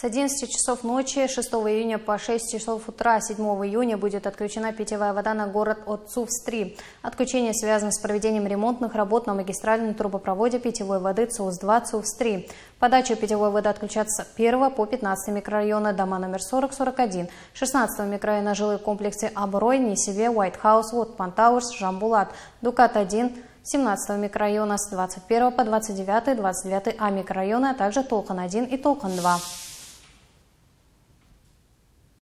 С 11 часов ночи 6 июня по 6 часов утра 7 июня будет отключена питьевая вода на город от ЦУВС-3. Отключение связано с проведением ремонтных работ на магистральном трубопроводе питьевой воды ЦУС-2 ЦУС-3. Подача питьевой воды отключаться 1 по 15 микрорайона, дома номер 40-41, 16 микрорайона жилые комплексы Аброй, Несеве, Уайтхаус, Вот, Пантауэрс, Жамбулат, Дукат-1, 17 микрорайона с 21 по 29, 29 А микрорайона, а также Толкан-1 и Толкан-2.